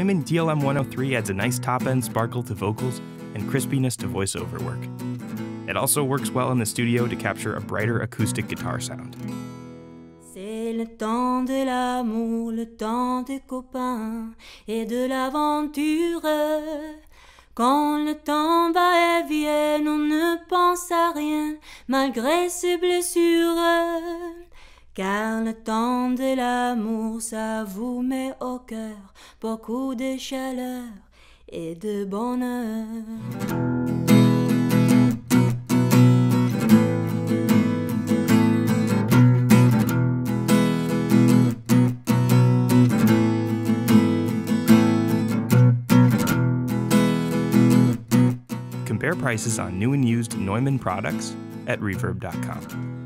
Neumann DLM 103 adds a nice top end sparkle to vocals and crispiness to voiceover work. It also works well in the studio to capture a brighter acoustic guitar sound. C'est le temps de l'amour, le temps des copains et de l'aventure. Quand le temps va et vient, on ne pense à rien malgré ses blessures. Car le temps de l'amour, ça vous met au cœur beaucoup de chaleur et de bonheur. Compare prices on new and used Neumann products at reverb.com.